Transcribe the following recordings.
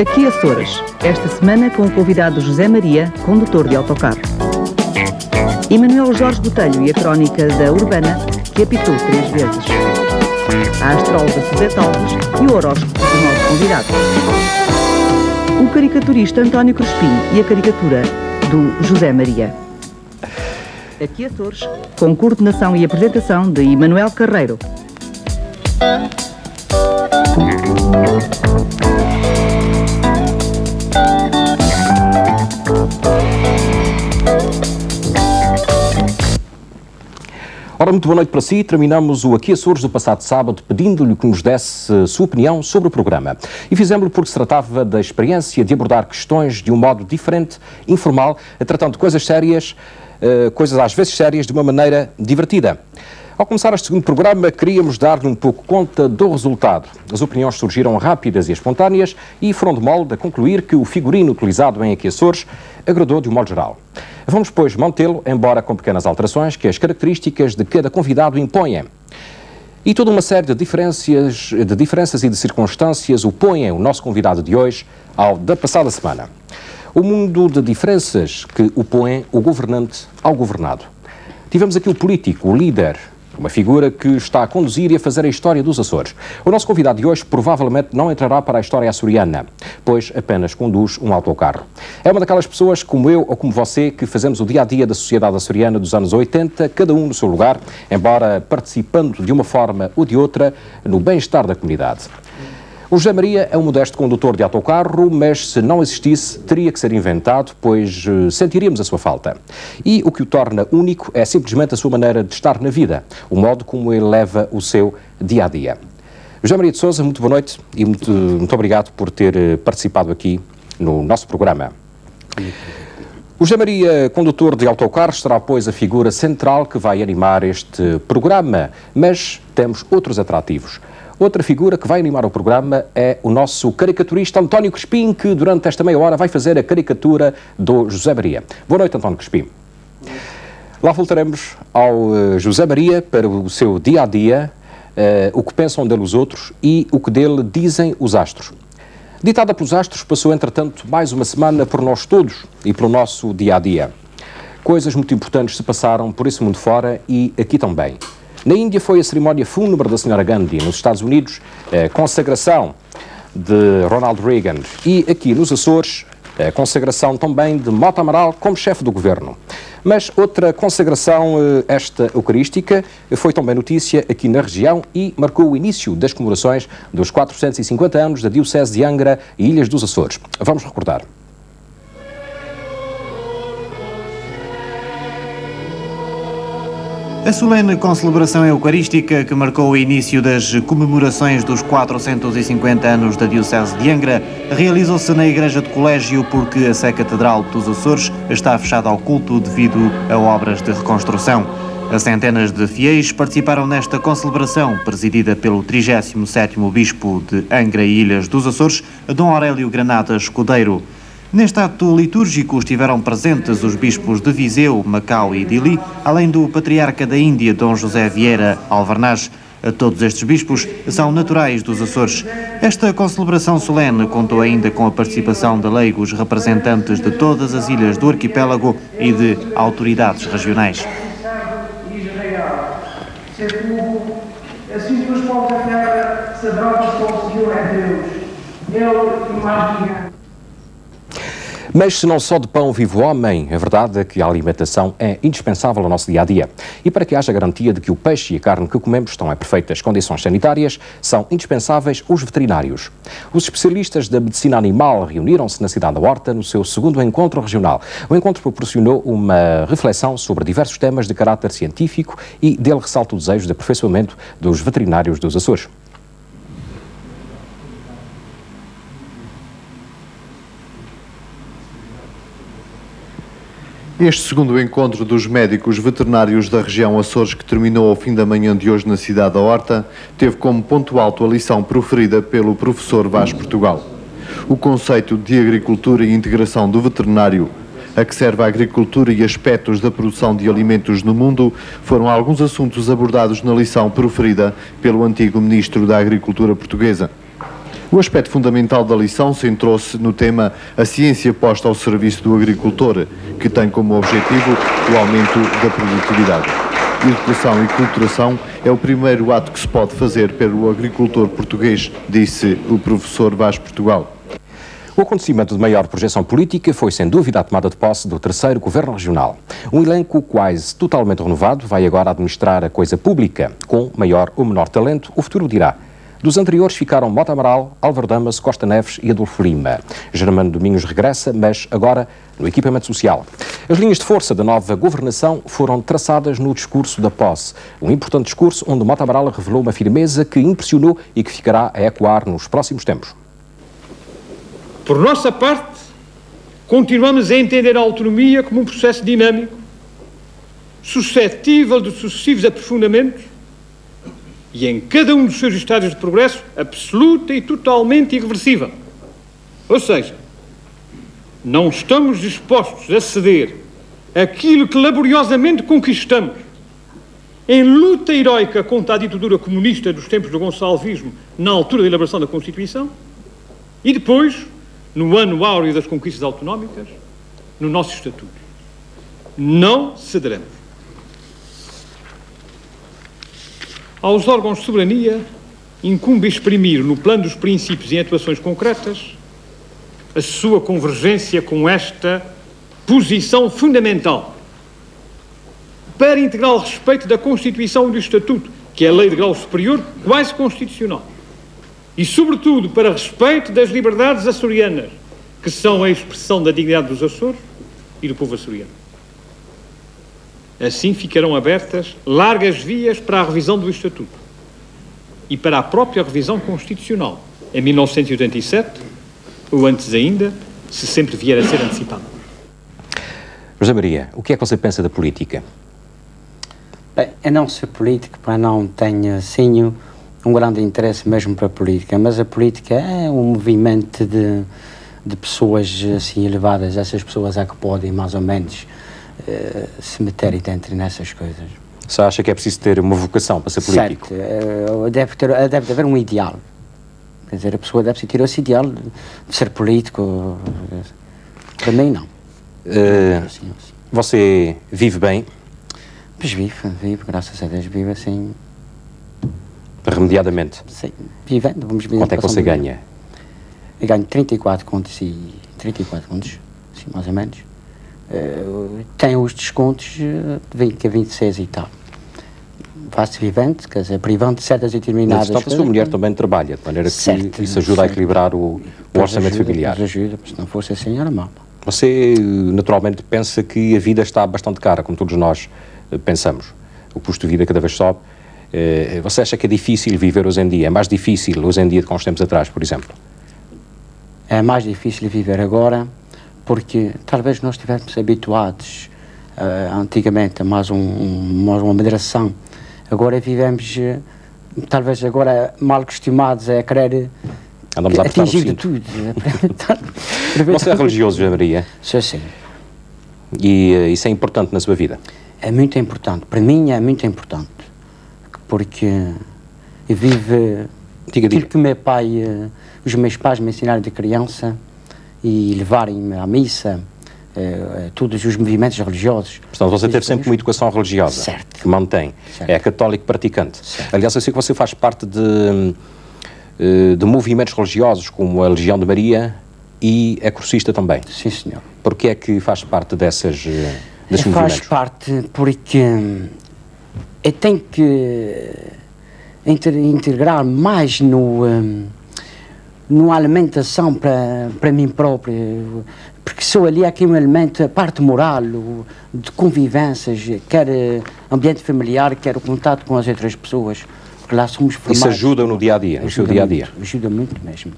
Aqui Açores, esta semana com o convidado José Maria, condutor de autocarro. Emanuel Jorge Botelho e a crónica da Urbana, que apitou três vezes. A astróloga Suzete Alves e o horóscopo do nosso convidado. O caricaturista António Crespim e a caricatura do José Maria. Aqui Açores, com coordenação e apresentação de Emanuel Carreiro. Ora, muito boa noite para si. Terminamos o Aqui Açores do passado sábado pedindo-lhe que nos desse a sua opinião sobre o programa. E fizemos-lo porque se tratava da experiência de abordar questões de um modo diferente, informal, tratando de coisas sérias, eh, coisas às vezes sérias, de uma maneira divertida. Ao começar este segundo programa, queríamos dar-lhe um pouco conta do resultado. As opiniões surgiram rápidas e espontâneas e foram de molde a concluir que o figurino utilizado em Aqui Açores agradou de um modo geral. Vamos, pois, mantê-lo, embora com pequenas alterações que as características de cada convidado impõem. E toda uma série de diferenças, de diferenças e de circunstâncias opõem o nosso convidado de hoje ao da passada semana. O mundo de diferenças que opõem o governante ao governado. Tivemos aqui o político, o líder, uma figura que está a conduzir e a fazer a história dos Açores. O nosso convidado de hoje provavelmente não entrará para a história açoriana, pois apenas conduz um autocarro. É uma daquelas pessoas como eu ou como você que fazemos o dia a dia da sociedade açoriana dos anos 80, cada um no seu lugar, embora participando de uma forma ou de outra no bem-estar da comunidade. O José Maria é um modesto condutor de autocarro, mas se não existisse, teria que ser inventado, pois uh, sentiríamos a sua falta. E o que o torna único é simplesmente a sua maneira de estar na vida, o modo como ele leva o seu dia a dia. José Maria de Souza, muito boa noite e muito, muito obrigado por ter uh, participado aqui no nosso programa. O José Maria, condutor de autocarros, será, pois, a figura central que vai animar este programa, mas temos outros atrativos. Outra figura que vai animar o programa é o nosso caricaturista António Crespim, que durante esta meia hora vai fazer a caricatura do José Maria. Boa noite, António Crespim. Lá voltaremos ao uh, José Maria para o seu dia a dia, uh, o que pensam dele os outros e o que dele dizem os astros. Ditada pelos astros, passou entretanto mais uma semana por nós todos e pelo nosso dia a dia. Coisas muito importantes se passaram por esse mundo fora e aqui também. Na Índia foi a cerimónia fúnebre da Sra. Gandhi, nos Estados Unidos, a consagração de Ronald Reagan e aqui nos Açores, a consagração também de Mota Amaral como chefe do governo. Mas outra consagração, esta eucarística, foi também notícia aqui na região e marcou o início das comemorações dos 450 anos da Diocese de Angra e Ilhas dos Açores. Vamos recordar. A solene concelebração eucarística que marcou o início das comemorações dos 450 anos da Diocese de Angra realizou-se na Igreja de Colégio porque a Sé Catedral dos Açores está fechada ao culto devido a obras de reconstrução. As centenas de fiéis participaram nesta concelebração, presidida pelo 37º Bispo de Angra e Ilhas dos Açores, Dom Aurélio Granada Escudeiro. Neste ato litúrgico estiveram presentes os bispos de Viseu, Macau e Dili, além do patriarca da Índia, Dom José Vieira Alvarnaz. Todos estes bispos são naturais dos Açores. Esta concelebração solene contou ainda com a participação de leigos representantes de todas as ilhas do arquipélago e de autoridades regionais. Assim que os povos da terra saberão que o é Deus. Ele e mais ninguém. Mas se não só de pão vive o homem, a verdade é que a alimentação é indispensável ao nosso dia a dia. E para que haja garantia de que o peixe e a carne que comemos estão em perfeitas condições sanitárias, são indispensáveis os veterinários. Os especialistas da medicina animal reuniram-se na cidade da Horta no seu segundo encontro regional. O encontro proporcionou uma reflexão sobre diversos temas de caráter científico e dele ressalta o desejo de aperfeiçoamento dos veterinários dos Açores. Este segundo encontro dos médicos veterinários da região Açores, que terminou ao fim da manhã de hoje na cidade da Horta, teve como ponto alto a lição proferida pelo professor Vaz Portugal. O conceito de agricultura e integração do veterinário a que serve a agricultura e aspectos da produção de alimentos no mundo foram alguns assuntos abordados na lição proferida pelo antigo Ministro da Agricultura portuguesa. O aspecto fundamental da lição centrou-se no tema A ciência posta ao serviço do agricultor, que tem como objetivo o aumento da produtividade. Educação e culturação é o primeiro ato que se pode fazer pelo agricultor português, disse o professor Vaz Portugal. O acontecimento de maior projeção política foi, sem dúvida, a tomada de posse do terceiro Governo Regional. Um elenco quase totalmente renovado vai agora administrar a coisa pública. Com maior ou menor talento, o futuro dirá. Dos anteriores ficaram Mota Amaral, Álvaro Damas, Costa Neves e Adolfo Lima. Germano Domingos regressa, mas agora no equipamento social. As linhas de força da nova governação foram traçadas no discurso da posse. Um importante discurso onde Mota Amaral revelou uma firmeza que impressionou e que ficará a ecoar nos próximos tempos. Por nossa parte, continuamos a entender a autonomia como um processo dinâmico, suscetível de sucessivos aprofundamentos e em cada um dos seus estádios de progresso absoluta e totalmente irreversível. Ou seja, não estamos dispostos a ceder aquilo que laboriosamente conquistamos em luta heroica contra a ditadura comunista dos tempos do gonçalvismo na altura da elaboração da Constituição e depois, no ano áureo das conquistas autonómicas, no nosso Estatuto. Não cederemos. Aos órgãos de soberania incumbe exprimir, no plano dos princípios e atuações concretas, a sua convergência com esta posição fundamental para integral respeito da Constituição e do Estatuto, que é a lei de grau superior, quase constitucional. E, sobretudo, para respeito das liberdades açorianas, que são a expressão da dignidade dos Açores e do povo açoriano. Assim ficarão abertas largas vias para a revisão do Estatuto e para a própria revisão constitucional em 1987 ou antes ainda, se sempre vier a ser antecipado. José Maria, o que é que você pensa da política? Bem, eu não sou político, mas não tenho assim um grande interesse mesmo para a política, mas a política é um movimento de, de pessoas assim elevadas, essas pessoas é que podem mais ou menos uh, se meterem dentro nessas coisas. Você acha que é preciso ter uma vocação para ser político? Certo, uh, deve, ter, deve haver um ideal. Quer dizer, a pessoa deve ter esse ideal de ser político. Para mim, não. Uh, assim, assim. Você vive bem? Pois vive, vive, graças a Deus, vive assim. Remediadamente? Sim, vivendo, vamos ver. Quanto é que você ganha? Eu ganho 34 contos e 34 contos, assim, mais ou menos. Uh, tem os descontos uh, de 20 a 26 e tal. Vivente, quer dizer, privando de certas determinadas coisas. a sua mulher também trabalha, de maneira que certo, isso ajuda certo. a equilibrar o, o orçamento ajuda, familiar. ajuda, se não fosse assim era mal. Você, naturalmente, pensa que a vida está bastante cara, como todos nós pensamos. O custo de vida cada vez sobe. Você acha que é difícil viver hoje em dia? É mais difícil hoje em dia do que uns tempos atrás, por exemplo? É mais difícil viver agora porque talvez nós estivéssemos habituados uh, antigamente a mais, um, um, mais uma moderação. Agora vivemos, uh, talvez agora mal acostumados a querer Andamos a atingir de tudo. Você é religioso, José Maria? Sim, sim. E uh, isso é importante na sua vida? É muito importante. Para mim é muito importante. Porque eu vivo diga, aquilo diga. que meu pai, os meus pais me ensinaram de criança, e levarem-me à missa, eh, todos os movimentos religiosos. Portanto, você teve sempre uma educação religiosa. Certo. Que mantém. Certo. É católico praticante. Certo. Aliás, eu sei que você faz parte de, eh, de movimentos religiosos, como a Legião de Maria e é cursista também. Sim, senhor. Por que é que faz parte dessas, eh, desses movimentos? Faz parte porque eu tenho que integrar mais no... Um, numa alimentação para, mim próprio, porque sou ali aqui um elemento, a parte moral, de convivências, quer ambiente familiar, quer o contato com as outras pessoas, porque lá somos formados. Isso ajuda no dia a dia, no seu dia a dia. Muito, ajuda muito mesmo.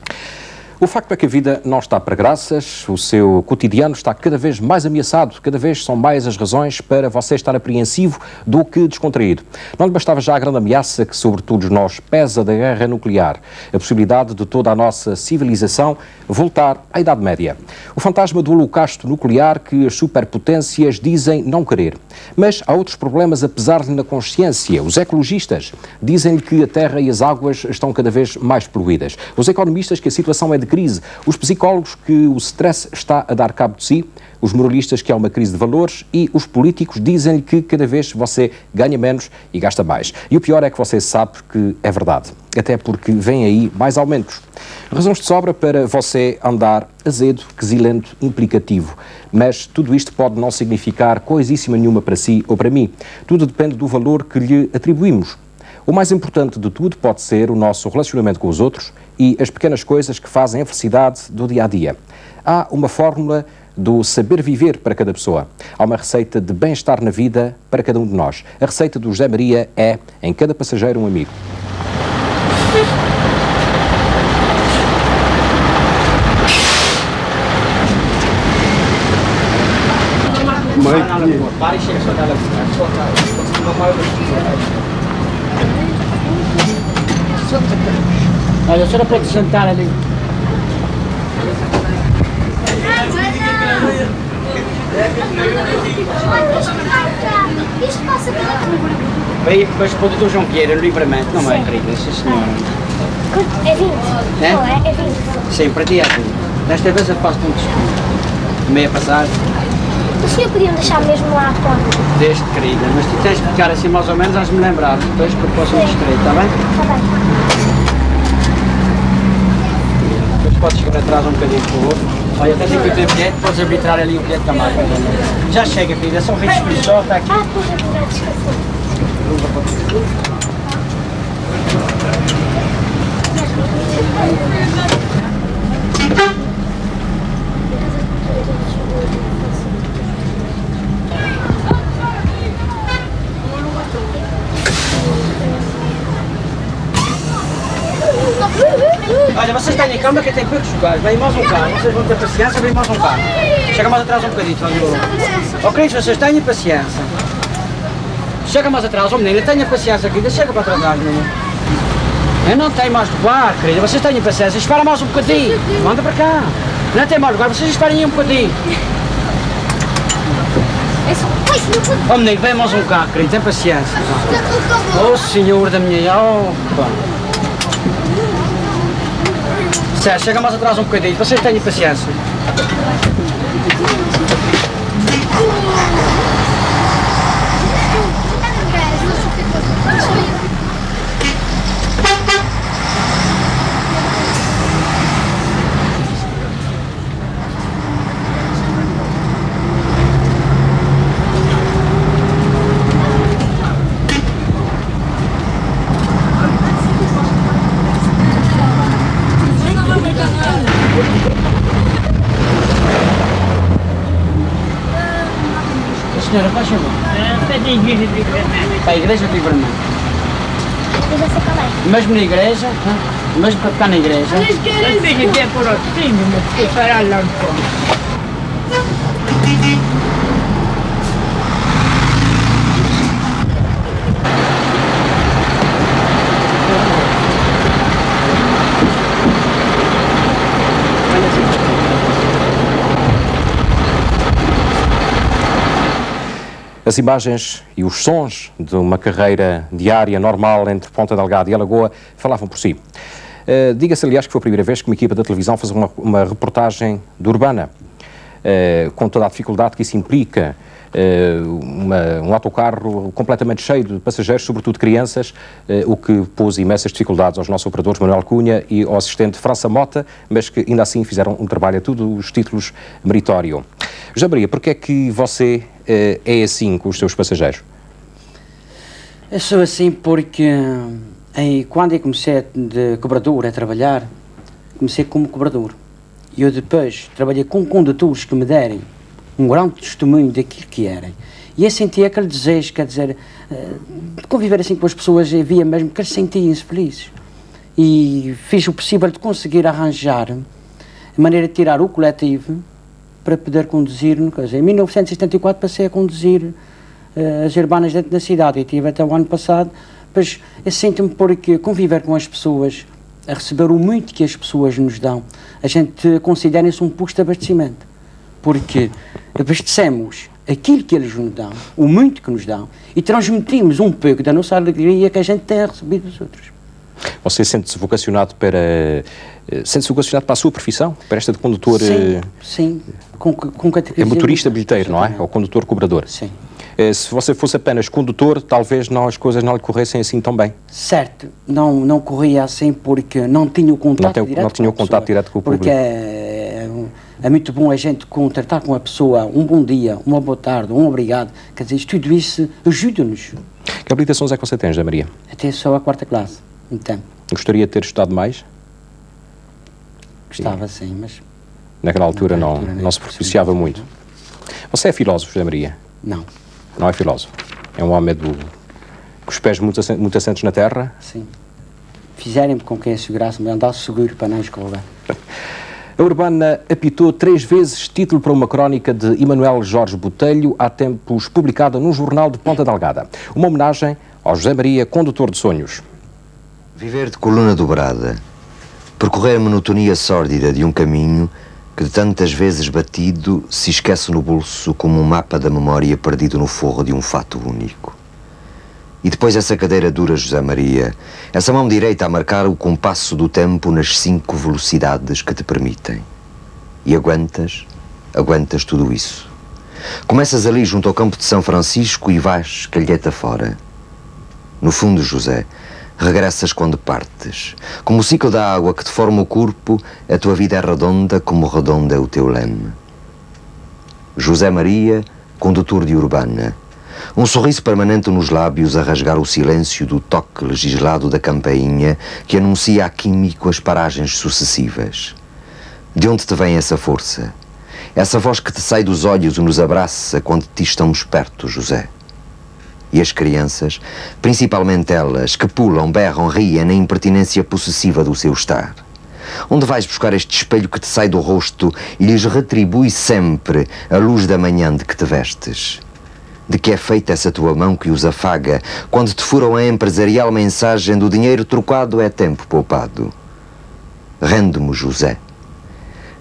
O facto é que a vida não está para graças, o seu cotidiano está cada vez mais ameaçado, cada vez são mais as razões para você estar apreensivo do que descontraído. Não lhe bastava já a grande ameaça que sobre todos nós pesa da guerra nuclear, a possibilidade de toda a nossa civilização voltar à Idade Média. O fantasma do holocausto nuclear que as superpotências dizem não querer. Mas há outros problemas a pesar-lhe na consciência. Os ecologistas dizem-lhe que a terra e as águas estão cada vez mais poluídas. Os economistas que a situação é de crise, os psicólogos que o stress está a dar cabo de si, os moralistas que há uma crise de valores e os políticos dizem-lhe que cada vez você ganha menos e gasta mais. E o pior é que você sabe que é verdade, até porque vem aí mais aumentos. Razões de sobra para você andar azedo, quesilento, implicativo. Mas tudo isto pode não significar coisíssima nenhuma para si ou para mim. Tudo depende do valor que lhe atribuímos. O mais importante de tudo pode ser o nosso relacionamento com os outros e as pequenas coisas que fazem a felicidade do dia a dia. Há uma fórmula do saber viver para cada pessoa. Há uma receita de bem-estar na vida para cada um de nós. A receita do José Maria é em cada passageiro um amigo. Olha, a senhora pode sentar ali. Isto passa pela Veio depois para o Dr. João Vieira, no livramento, não é, querida? Sim, senhora. É 20. É? Não é? É 20. Sim, para ti é tudo. Desta vez eu faço-te um desconto. Meia passagem, O senhor podia me deixar mesmo lá à porta? deste, querida. Mas tu tens de ficar assim mais ou menos, has-me lembrar depois que eu posso me distrair, está bem? Está bem. Depois podes chegar atrás um bocadinho por favor. Olha, tens aqui o teu bilhete, podes arbitrar ali o bilhete da máquina. Já chega, querida, são riscos só, está aqui. Ah, pois é verdade, esqueci. Olha, vocês têm calma que tem poucos lugares. Vem mais um carro, vocês vão ter paciência, vem mais um carro. Chega mais atrás um bocadinho, favor. Ok, vocês tenham paciência. Chega mais atrás, oh menina, tenha paciência, querida, chega para trás, menina. Eu não tenho mais lugar, querida, vocês tenham paciência, espera mais um bocadinho. Manda para cá. Não tem mais lugar, vocês esperem um bocadinho. Oh menino, vem mais um carro, querida, tem paciência. Oh senhor da minha, oh. Sério, chega mais atrás um bocadinho, vocês tenham paciência. Senhora, faz favor. Para a igreja de livramento. Mesmo na igreja, mesmo para ficar na igreja. As imagens e os sons de uma carreira diária normal entre Ponta Delgada e Alagoa falavam por si. Eh, Diga-se, aliás, que foi a primeira vez que uma equipa da televisão fez uma, uma reportagem de Urbana, eh, com toda a dificuldade que isso implica, uma- um autocarro completamente cheio de passageiros, sobretudo crianças, eh, o que pôs imensas dificuldades aos nossos operadores Manuel Cunha e ao assistente França Mota, mas que ainda assim fizeram um trabalho a todos os títulos meritório. José Maria, porquê é que você eh, é assim com os seus passageiros? Eu sou assim porque em, quando eu comecei de cobrador a trabalhar, comecei como cobrador. E eu depois trabalhei com condutores que me derem um grande testemunho daquilo que eram. E eu senti aquele desejo, quer dizer, eh, de conviver assim com as pessoas, eu via mesmo que eles sentiam-se felizes. E fiz o possível de conseguir arranjar de maneira a tirar o coletivo para poder conduzir, no caso, em 1974 passei a conduzir uh, as urbanas dentro da cidade e tive até o ano passado, pois eu sinto-me porque conviver com as pessoas, a receber o muito que as pessoas nos dão, a gente considera isso um posto de abastecimento, porque abastecemos aquilo que eles nos dão, o muito que nos dão, e transmitimos um pouco da nossa alegria que a gente tem a receber dos outros. Você sente-se vocacionado para eh, sente-se vocacionado para a sua profissão, para esta de condutor? Sim, eh, sim. Com, com é motorista bilheteiro, não é? Ou condutor cobrador. Sim. Eh, se você fosse apenas condutor, talvez não, as coisas não lhe corressem assim tão bem. Certo, não, não corria assim porque não tinha o contato não tem, direto Não tinha o contato direto com o público. Porque é, muito bom a gente contratar com a pessoa um bom dia, uma boa tarde, um obrigado. Quer dizer, tudo isso ajuda-nos. Que habilitações é que você tem, José Maria? Até só a quarta classe, então. Gostaria de ter estudado mais? Gostava, sim, sim mas... Naquela altura, não, altura, não, não se propiciava muito. Você é filósofo, José Maria? Não. Não é filósofo? É um homem do, com os pés muito, muito assentos na terra? Sim. Fizerem-me com quem assegurasse-me andar seguro para não escorregar. A Urbana apitou três vezes título para uma crónica de Emanuel Jorge Botelho, há tempos publicada num jornal de Ponta Delgada. Uma homenagem ao José Maria, condutor de sonhos. Viver de coluna dobrada, percorrer a monotonia sórdida de um caminho que tantas vezes batido se esquece no bolso como um mapa da memória perdido no forro de um fato único. E depois essa cadeira dura, José Maria, essa mão direita a marcar o compasso do tempo nas cinco velocidades que te permitem. E aguentas, aguentas tudo isso. Começas ali junto ao campo de São Francisco e vais calheta fora. No fundo, José, regressas quando partes. Como o ciclo da água que te forma o corpo, a tua vida é redonda como redonda é o teu leme. José Maria, condutor de Urbana. Um sorriso permanente nos lábios a rasgar o silêncio do toque legislado da campainha que anuncia a químico as paragens sucessivas. De onde te vem essa força? Essa voz que te sai dos olhos e nos abraça quando te estamos perto, José. E as crianças, principalmente elas, que pulam, berram, riem na impertinência possessiva do seu estar. Onde vais buscar este espelho que te sai do rosto e lhes retribui sempre a luz da manhã de que te vestes? De que é feita essa tua mão que os afaga quando te furam a empresarial mensagem do dinheiro trocado é tempo poupado? Rendo-me, José.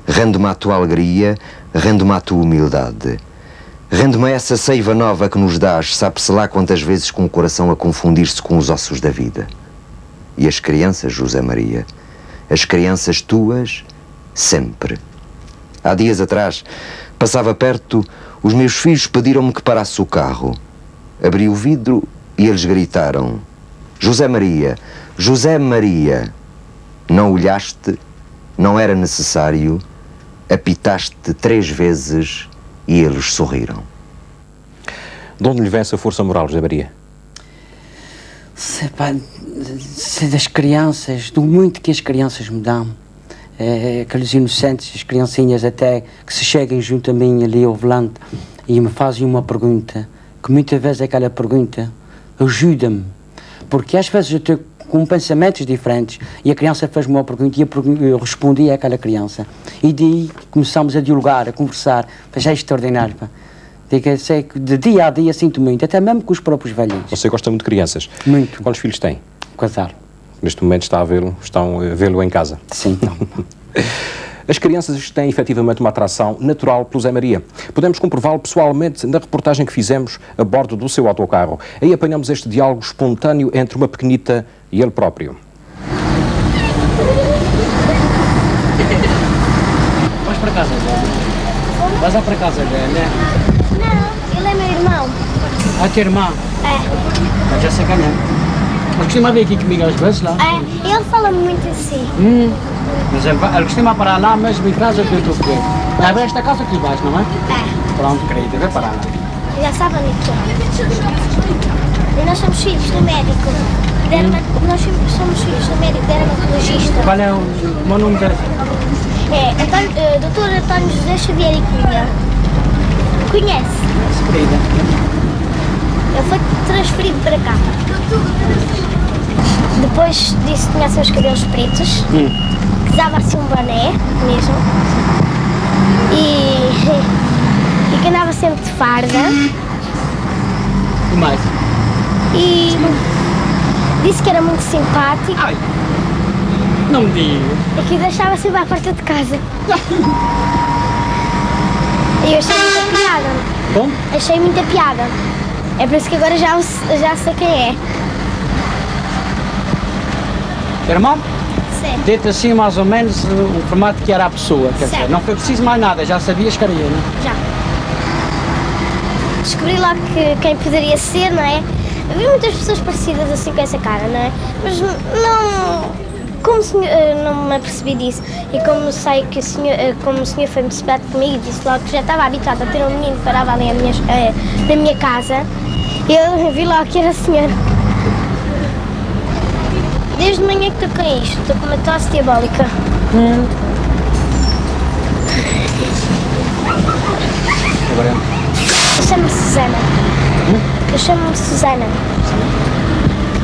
Rendo-me à tua alegria, rendo-me à tua humildade. Rendo-me a essa seiva nova que nos dás, sabe-se lá quantas vezes com o coração a confundir-se com os ossos da vida. E as crianças, José Maria, as crianças tuas, sempre. Há dias atrás, passava perto, os meus filhos pediram-me que parasse o carro. Abri o vidro e eles gritaram: José Maria, José Maria. Não olhaste, não era necessário, apitaste três vezes e eles sorriram. De onde lhe vem essa força moral, José Maria? Se, pá, se das crianças, do muito que as crianças me dão. É, aqueles inocentes, as criancinhas até que se cheguem junto a mim ali ao volante e me fazem uma pergunta, que muitas vezes aquela pergunta ajuda-me. Porque às vezes eu estou com pensamentos diferentes e a criança fez-me uma pergunta e eu respondi àquela criança. E daí começamos a dialogar, a conversar. Mas é extraordinário. Pá. Digo, sei que de dia a dia sinto muito, até mesmo com os próprios velhos. Você gosta muito de crianças? Muito. Quantos filhos tem? Casar. Neste momento está a vê-lo, estão a vê-lo em casa? Sim, então. As crianças têm efetivamente uma atração natural pelo Zé Maria. Podemos comprová-lo pessoalmente na reportagem que fizemos a bordo do seu autocarro. Aí apanhamos este diálogo espontâneo entre uma pequenita e ele próprio. Vais para casa, Zé? Vais lá para casa, Zé, né? Não, ele é meu irmão. Ah, teu irmão? É. Mas já sei é. Mas costuma vir aqui comigo às vezes lá? É, ele fala muito assim. Hum. Mas ele, ele costuma parar lá mesmo em casa que eu estou ele. É bem esta casa aqui embaixo, não é? É. Pronto, querido, vai parar lá. Já sabe onde é. E nós somos filhos do médico. Derma... Nós somos filhos do médico dermatologista. Qual é o, o nome dele? É António, uh, Dr. António José Xavier e Cunha. Conhece? Conhece, querida. Ele foi transferido para cá. Depois disso tinha seus cabelos pretos. Hum usava assim um boné mesmo e, e que andava sempre de farda E mais? e disse que era muito simpático Ai, não me diga. e que deixava sempre à porta de casa. E eu achei muita piada. Como? Achei muita piada. É por isso que agora já, já sei quem é. Irmão, Sim. dê-te assim mais ou menos o formato que era a pessoa. Quer dizer, não foi preciso mais nada, já sabias que era eu, não? Já. Descobri logo que quem poderia ser, não é? Havia muitas pessoas parecidas assim com essa cara, não é? Mas não. Como o senhor, eh, não me apercebi disso e como sei que o senhor, eh, como o senhor foi muito simpático comigo e disse logo que já estava habituado a ter um menino que parava ali a minha, eh, na minha casa, eu vi logo que era o senhor. Desde manhã que estou com isto, estou com uma tosse diabólica. Agora, Eu chamo-me Susana. Eu chamo-me Susana.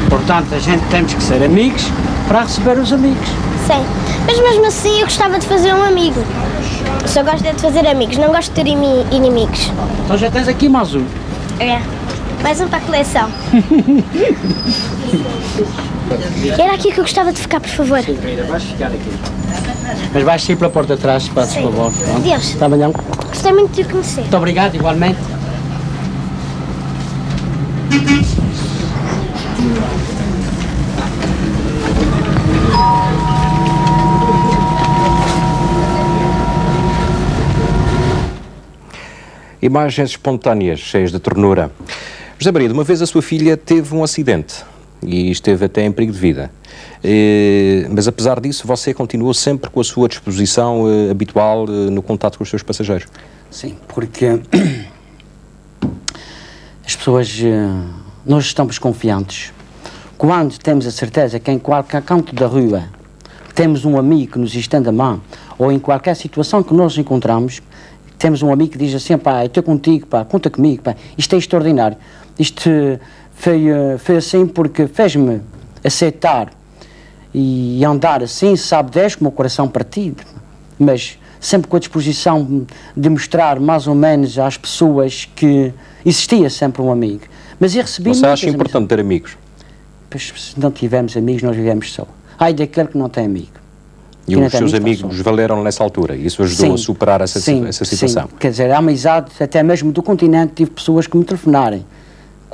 portanto, a gente temos que ser amigos para receber os amigos. Sim. Mas mesmo assim eu gostava de fazer um amigo. Eu só gosto é de fazer amigos, não gosto de ter imi- inimigos. Então já tens aqui mais um. É. Mais um para a coleção. Era aqui que eu gostava de ficar, por favor. Querida, vais ficar aqui. Mas vais sair pela porta de trás, se fazes Sim. favor. Pronto. Adeus. Está bem, não? Gostei muito de te conhecer. Muito obrigado, igualmente. Imagens espontâneas, cheias de ternura. José Maria, de uma vez a sua filha teve um acidente e esteve até em perigo de vida. Eh, mas apesar disso, você continuou sempre com a sua disposição eh, habitual eh, no contato com os seus passageiros. Sim, porque as pessoas, nós estamos confiantes. Quando temos a certeza que em qualquer canto da rua temos um amigo que nos estende a mão, ou em qualquer situação que nós encontramos, temos um amigo que diz assim, pá, estou contigo, pá, conta comigo, pá, isto é extraordinário. Isto foi, eh, foi assim porque fez-me aceitar e andar assim, sabe, 10 com o coração partido, mas sempre com a disposição de mostrar mais ou menos às pessoas que existia sempre um amigo. Mas eu recebi Você acha importante ter amigos? Pois, se não tivermos amigos, nós vivemos só. Ai daquele que não tem amigo. E os seus amigos, amigos valeram nessa altura? Isso ajudou a superar essa, sim, essa situação? Sim. Quer dizer, a amizade, até mesmo do continente, tive pessoas que me telefonarem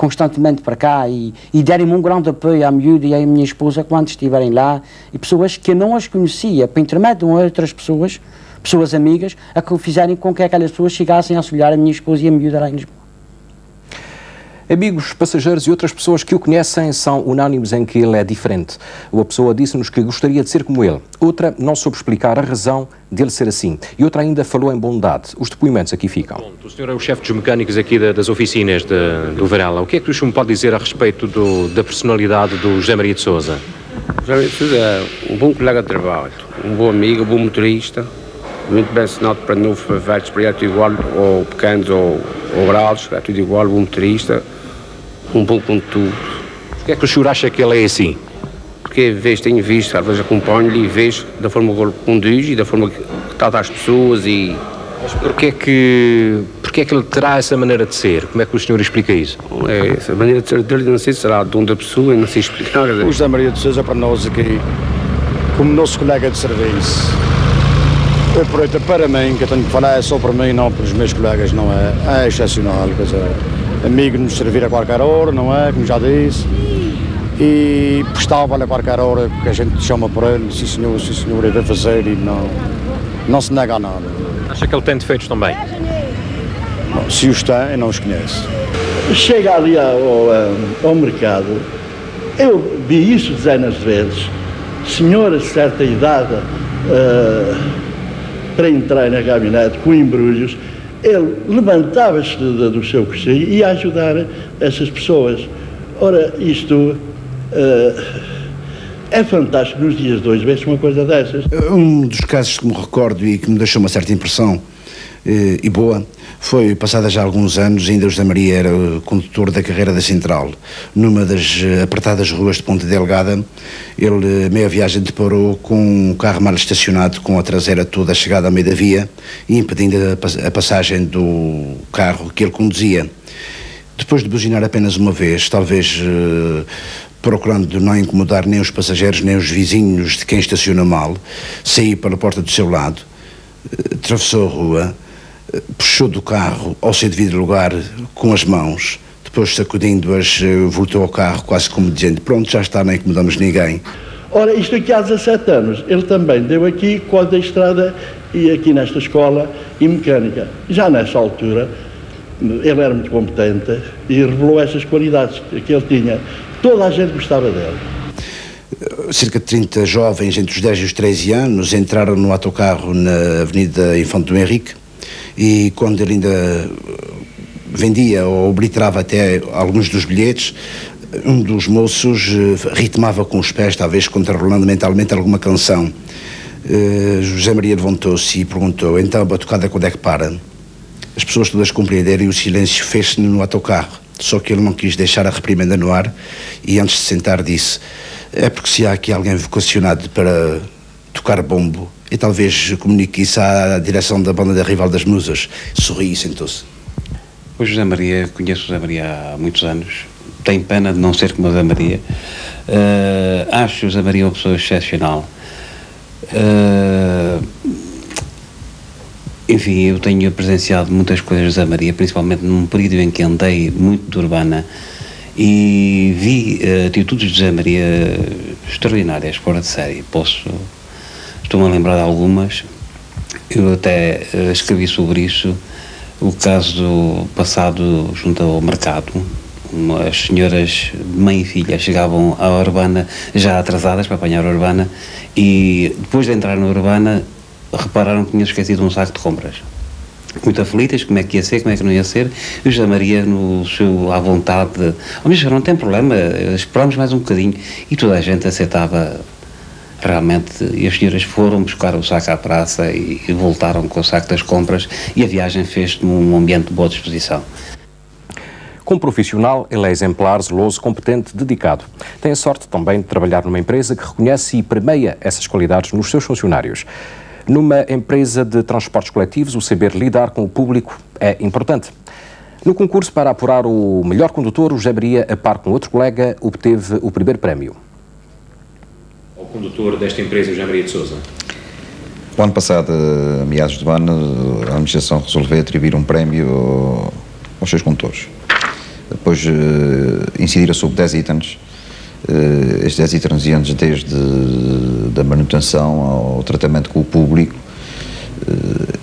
constantemente para cá e, e derem-me um grande apoio à miúda e à minha esposa quando estiverem lá e pessoas que eu não as conhecia, por intermédio de outras pessoas, pessoas amigas, a que fizerem com que aquelas pessoas chegassem a auxiliar a minha esposa e a miúda lá em Lisboa. Amigos, passageiros e outras pessoas que o conhecem são unânimes em que ele é diferente. Uma pessoa disse-nos que gostaria de ser como ele. Outra não soube explicar a razão dele ser assim. E outra ainda falou em bondade. Os depoimentos aqui ficam. O senhor é o chefe dos mecânicos aqui da- das oficinas de- do Varela. O que é que o senhor me pode dizer a respeito do- da personalidade do José Maria de Souza? José Sousa é um bom colega de trabalho, um bom amigo, um bom motorista, muito bem ensinado para novos velhos projetos igual, ou pequenos ou, ou grandes, é tudo igual, bom motorista, um bom condutor. Por que é que o senhor acha que ele é assim? Porque vejo, tenho visto, às vezes acompanho-lhe e vejo da forma que ele conduz e da forma que trata as pessoas e Mas porquê é que, porquê é que ele terá essa maneira de ser? Como é que o senhor explica isso? é, essa maneira de ser dele, não sei se será dom da pessoa, não sei explicar. O José Maria de Sousa para nós aqui, como nosso colega de serviço, é por para mim, que eu tenho que falar é só para mim, não para os meus colegas, não é? É excepcional, quer dizer, amigo nos servir a qualquer hora, não é? Como já disse. E prestável a qualquer hora que a gente chama por ele, sim senhor, sim senhor, ele vai fazer e não, não se nega a nada. Acha que ele tem defeitos também? Não, se os tem, eu não os conheço. Chega ali ao, ao, ao mercado, eu vi isso dezenas de vezes. Senhoras de certa idade, eh, para entrar na gabinete com embrulhos, ele levantava-se do, seu cocheio e ia ajudar essas pessoas. Ora, isto eh, é fantástico nos dias de hoje, vê-se uma coisa dessas. Um dos casos que me recordo e que me deixou uma certa impressão e boa. Foi, passadas já alguns anos, ainda o José Maria era condutor da carreira da Central. Numa das eh, apertadas ruas de Ponte Delgada, ele, meia viagem, deparou com um carro mal estacionado, com a traseira toda chegada ao meio da via impedindo a, passagem do carro que ele conduzia. Depois de buzinar apenas uma vez, talvez procurando não incomodar nem os passageiros nem os vizinhos de quem estaciona mal, saí pela porta do seu lado, atravessou a rua, puxou do carro ao seu devido lugar com as mãos, depois sacudindo-as, voltou ao carro quase como dizendo: Pronto, já está, não incomodamos ninguém. Ora, isto aqui há 17 anos, ele também deu aqui quando a estrada e aqui nesta escola e mecânica. Já nessa altura, ele era muito competente e revelou essas qualidades que ele tinha. Toda a gente gostava dele. Cerca de 30 jovens entre os 10 e os 13 anos entraram no autocarro na Avenida Infante do Henrique e quando ele ainda vendia ou obliterava até alguns dos bilhetes, um dos moços eh, ritmava com os pés, talvez contrarrolando mentalmente alguma canção. Uh, José Maria levantou-se e perguntou: Então, a batucada quando é que para? As pessoas todas compreenderam e o silêncio fez-se no autocarro. Só que ele não quis deixar a reprimenda no ar e antes de sentar disse: É porque se há aqui alguém vocacionado para tocar bombo e talvez comunique isso à direção da banda da Rival das Musas. Sorri e sentou-se. O José Maria, conheço o José Maria há muitos anos, tenho pena de não ser como o José Maria. Uh, acho o José Maria uma pessoa excepcional. Uh, enfim, eu tenho presenciado muitas coisas da Maria, principalmente num período em que andei muito de urbana e vi uh, atitudes de José Maria extraordinárias, fora de série. Posso, estou-me a lembrar de algumas, eu até uh, escrevi sobre isso, o caso do passado junto ao mercado, as senhoras mãe e filha chegavam à Urbana já atrasadas para apanhar a Urbana e depois de entrar na Urbana repararam que tinha esquecido um saco de compras. Muito aflitas, como é que ia ser, como é que não ia ser, e o José Maria, no seu, à vontade, de, oh, mas não tem problema, esperamos mais um bocadinho, e toda a gente aceitava realmente, e as senhoras foram buscar o saco à praça e, e voltaram com o saco das compras, e a viagem fez-se num ambiente de boa disposição. Como profissional, ele é exemplar, zeloso, competente, dedicado. Tem a sorte também de trabalhar numa empresa que reconhece e premia essas qualidades nos seus funcionários. Numa empresa de transportes coletivos, o saber lidar com o público é importante. No concurso para apurar o melhor condutor, o José Maria, a par com outro colega, obteve o primeiro prémio. Condutor desta empresa, José Maria de Souza. O ano passado, a meados do ano, a administração resolveu atribuir um prémio aos seus condutores. Depois, eh, incidiram sobre 10 itens uh, estes 10 e 13 anos desde da manutenção ao tratamento com o público.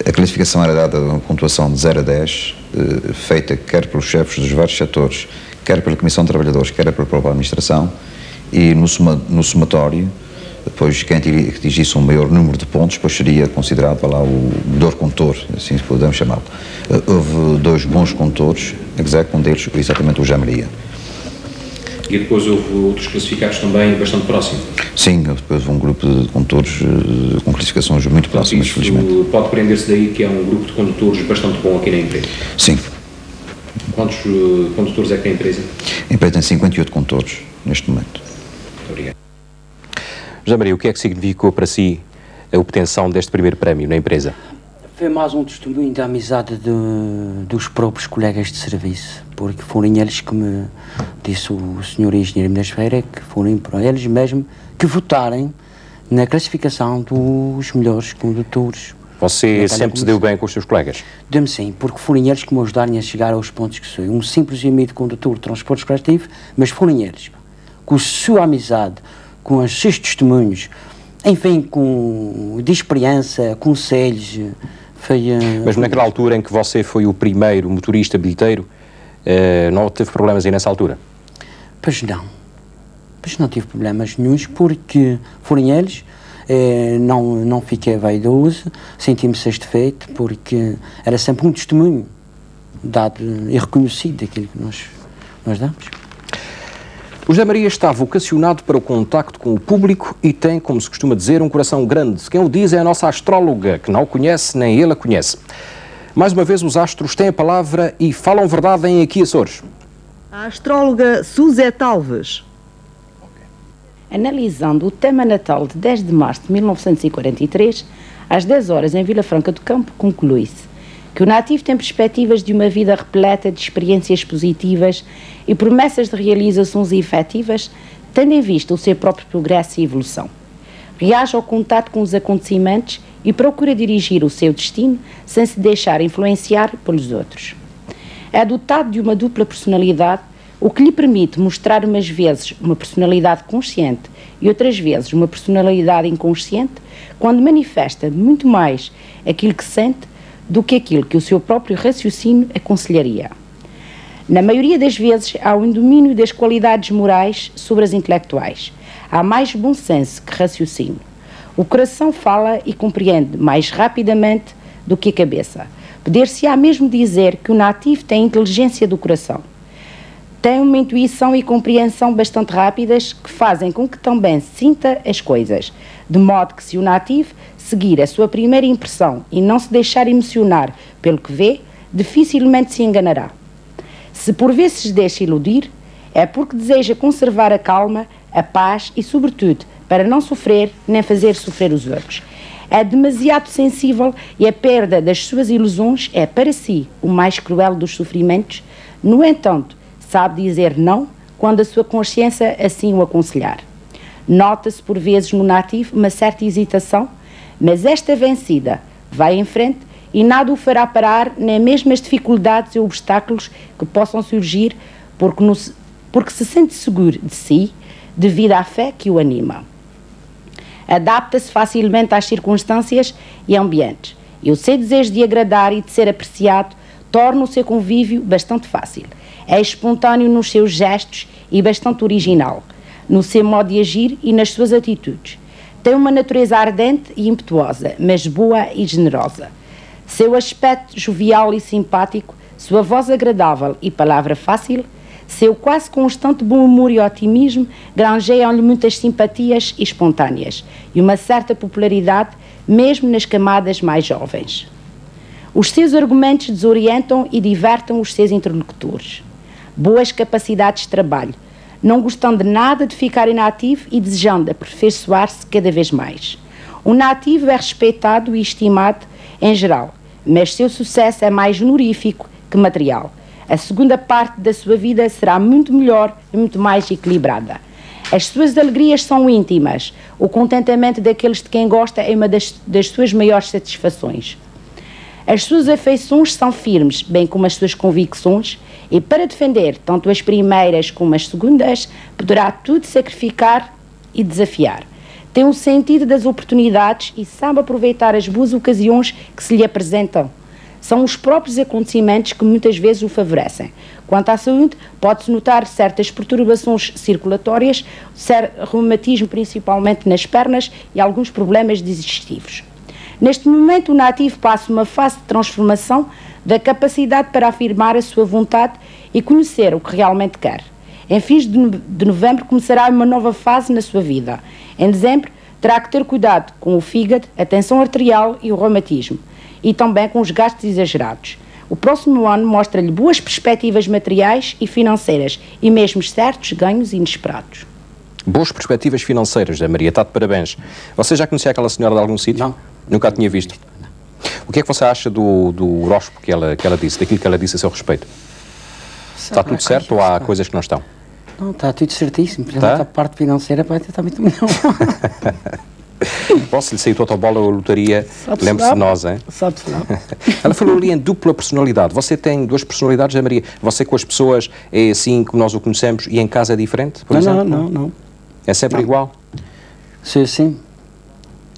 A classificação era dada uma pontuação de 0 a 10, uh, eh, feita quer pelos chefes dos vários setores, quer pela Comissão de Trabalhadores, quer pela própria Administração, e no, soma, no somatório, depois quem atingisse um maior número de pontos, depois seria considerado lá, o melhor contor, assim podemos chamá-lo. houve dois bons contores, um deles exatamente o Jamaria e depois houve outros classificados também bastante próximos. Sim, depois houve um grupo de condutores uh, com classificações muito próximas, isso felizmente. Pode prender-se daí que é um grupo de condutores bastante bom aqui na empresa? Sim. Quantos uh, condutores é que tem a empresa? A empresa tem 58 condutores neste momento. José Maria, o que é que significou para si a obtenção deste primeiro prémio na empresa? Foi mais um testemunho da amizade de, dos próprios colegas de serviço, porque foram eles que me disse o senhor engenheiro Minas Feira, que foram para eles mesmo que votarem na classificação dos melhores condutores. Você sempre se deu bem com os seus colegas? Deu-me sim, porque foram eles que me ajudaram a chegar aos pontos que sou. Um simples e humilde condutor de transportes coletivos, mas foram eles, com a sua amizade, com os seus testemunhos, enfim, com de experiência, conselhos, foi, uh, Mas naquela altura em que você foi o primeiro motorista bilheteiro, uh, não teve problemas aí nessa altura? Pois não. Pois não tive problemas nenhums porque foram eles. Eh, não, não fiquei vaidoso, senti-me satisfeito porque era sempre um testemunho dado e reconhecido daquilo que nós, nós damos. O José Maria está vocacionado para o contacto com o público e tem, como se costuma dizer, um coração grande. Quem o diz é a nossa astróloga, que não o conhece nem ele a conhece. Mais uma vez, os astros têm a palavra e falam verdade em Aqui Açores. A astróloga Suzete Alves. Analisando o tema natal de 10 de março de 1943, às 10 horas em Vila Franca do Campo, conclui-se que o nativo tem perspectivas de uma vida repleta de experiências positivas e promessas de realizações efetivas, tendo em vista o seu próprio progresso e evolução. Reage ao contato com os acontecimentos e procura dirigir o seu destino sem se deixar influenciar pelos outros. É dotado de uma dupla personalidade, o que lhe permite mostrar umas vezes uma personalidade consciente e outras vezes uma personalidade inconsciente, quando manifesta muito mais aquilo que sente do que aquilo que o seu próprio raciocínio aconselharia. Na maioria das vezes, há um domínio das qualidades morais sobre as intelectuais. Há mais bom senso que raciocínio. O coração fala e compreende mais rapidamente do que a cabeça. Poder-se-á mesmo dizer que o nativo tem inteligência do coração. Tem uma intuição e compreensão bastante rápidas que fazem com que também sinta as coisas, de modo que se o nativo seguir a sua primeira impressão e não se deixar emocionar pelo que vê, dificilmente se enganará. Se por vezes se deixa iludir, é porque deseja conservar a calma, a paz e, sobretudo, para não sofrer nem fazer sofrer os outros. É demasiado sensível e a perda das suas ilusões é para si o mais cruel dos sofrimentos. No entanto, sabe dizer não quando a sua consciência assim o aconselhar. Nota-se por vezes no nativo uma certa hesitação, mas esta vencida vai em frente e nada o fará parar, nem mesmo as dificuldades e obstáculos que possam surgir, porque, no, porque se sente seguro de si devido à fé que o anima adapta-se facilmente às circunstâncias e ambientes. E o seu desejo de agradar e de ser apreciado torna o seu convívio bastante fácil. É espontâneo nos seus gestos e bastante original, no seu modo de agir e nas suas atitudes. Tem uma natureza ardente e impetuosa, mas boa e generosa. Seu aspecto jovial e simpático, sua voz agradável e palavra fácil seu quase constante bom humor e otimismo granjeiam-lhe muitas simpatias espontâneas e uma certa popularidade, mesmo nas camadas mais jovens. Os seus argumentos desorientam e divertem os seus interlocutores. Boas capacidades de trabalho, não gostando nada de ficar inativo e desejando aperfeiçoar-se cada vez mais. O nativo é respeitado e estimado em geral, mas seu sucesso é mais honorífico que material a segunda parte da sua vida será muito melhor e muito mais equilibrada. As suas alegrias são íntimas. O contentamento daqueles de quem gosta é uma das, das suas maiores satisfações. As suas afeições são firmes, bem como as suas convicções, e para defender tanto as primeiras como as segundas, poderá tudo sacrificar e desafiar. Tem um sentido das oportunidades e sabe aproveitar as boas ocasiões que se lhe apresentam. São os próprios acontecimentos que muitas vezes o favorecem. Quanto à saúde, pode-se notar certas perturbações circulatórias, reumatismo principalmente nas pernas e alguns problemas digestivos. Neste momento, o nativo passa uma fase de transformação da capacidade para afirmar a sua vontade e conhecer o que realmente quer. Em fins de novembro começará uma nova fase na sua vida. Em dezembro, terá que ter cuidado com o fígado, a tensão arterial e o reumatismo e também com os gastos exagerados. O próximo ano mostra-lhe boas perspectivas materiais e financeiras e mesmo certos ganhos inesperados. Boas perspectivas financeiras, José Maria, está de parabéns. Você já conhecia aquela senhora de algum sítio? Não. Nunca a tinha visto? O que é que você acha do, do horóscopo que ela, que ela disse, daquilo que ela disse a seu respeito? está tudo certo ou há coisas que não estão? Não, está tudo certíssimo. Por exemplo, tá? a parte financeira vai estar muito melhor. Posso lhe sair totobola ou lotaria? Lembre-se de nós, hein? Sabe-se não. Ela falou ali em dupla personalidade. Você tem duas personalidades, Ana Maria? Você com as pessoas é assim como nós o conhecemos e em casa é diferente, por não, exemplo? Não, não, não. É sempre não. igual? Sim, sim.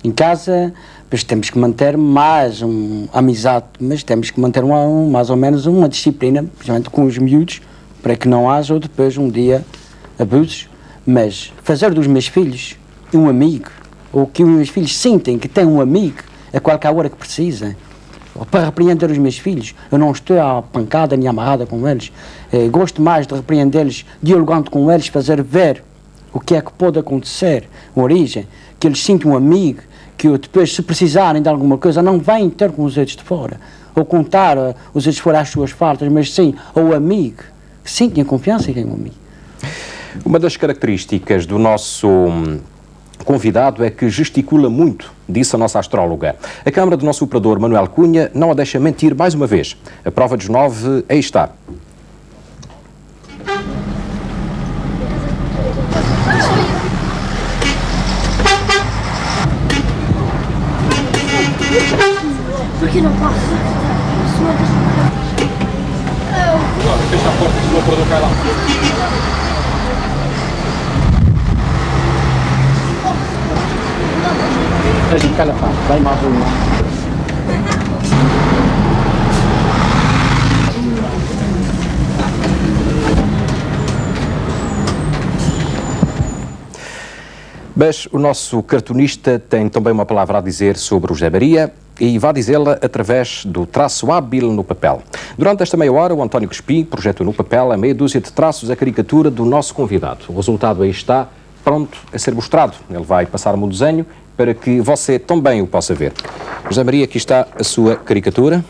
Em casa, mas temos que manter mais um, amizade, mas temos que manter uma, um, mais ou menos uma disciplina, principalmente com os miúdos, para que não haja depois um dia abusos. Mas fazer dos meus filhos um amigo, ou que os meus filhos sentem que têm um amigo a qualquer hora que precisem, para repreender os meus filhos. Eu não estou à pancada nem amarrada com eles. Eh, gosto mais de repreendê-los, dialogando com eles, fazer ver o que é que pode acontecer, a origem, que eles sintam um amigo, que depois, se precisarem de alguma coisa, não vêm ter com os outros de fora, ou contar uh, os outros de fora as suas faltas, mas sim ao amigo, que sim, tenha confiança em é um amigo. Uma das características do nosso hum, convidado é que gesticula muito, disse a nossa astróloga. A câmara do nosso operador Manuel Cunha não a deixa mentir mais uma vez. A prova dos nove aí está. Por que não posso? Fecha a porta, senão o operador cai lá. A gente cala vai mais uma. Mas o nosso cartunista tem também uma palavra a dizer sobre o José Maria e vai dizê-la através do traço hábil no papel. Durante esta meia hora, o António Crespi projetou no papel a meia dúzia de traços a caricatura do nosso convidado. O resultado aí está, pronto a ser mostrado. Ele vai passar-me o desenho para que você também o possa ver. José Maria, aqui está a sua caricatura.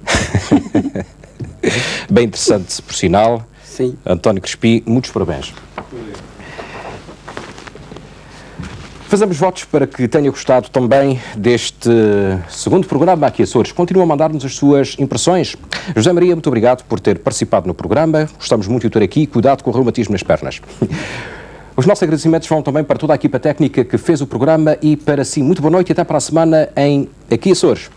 Bem interessante, por sinal. Sim. António Crespi, muitos parabéns. Fazemos votos para que tenha gostado também deste segundo programa aqui Açores. Continua a mandar-nos as suas impressões. José Maria, muito obrigado por ter participado no programa. Gostamos muito de ter aqui. Cuidado com o reumatismo nas pernas. Os nossos agradecimentos vão também para toda a equipa técnica que fez o programa e para si. Muito boa noite e até para a semana em Aqui Açores.